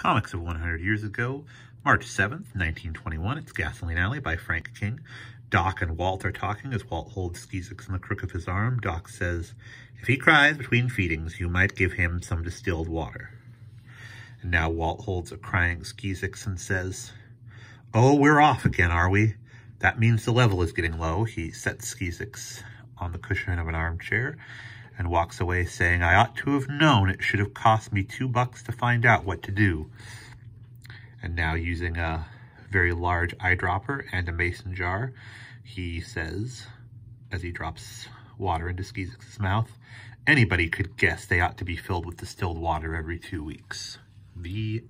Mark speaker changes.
Speaker 1: Comics of 100 Years Ago, March 7th, 1921. It's Gasoline Alley by Frank King. Doc and Walt are talking as Walt holds Skeezix in the crook of his arm. Doc says, if he cries between feedings, you might give him some distilled water. And now Walt holds a crying Skeezix and says, Oh, we're off again, are we? That means the level is getting low. He sets Skeezix on the cushion of an armchair and walks away saying, I ought to have known it should have cost me two bucks to find out what to do. And now using a very large eyedropper and a mason jar, he says, as he drops water into Skeezix's mouth, anybody could guess they ought to be filled with distilled water every two weeks. The.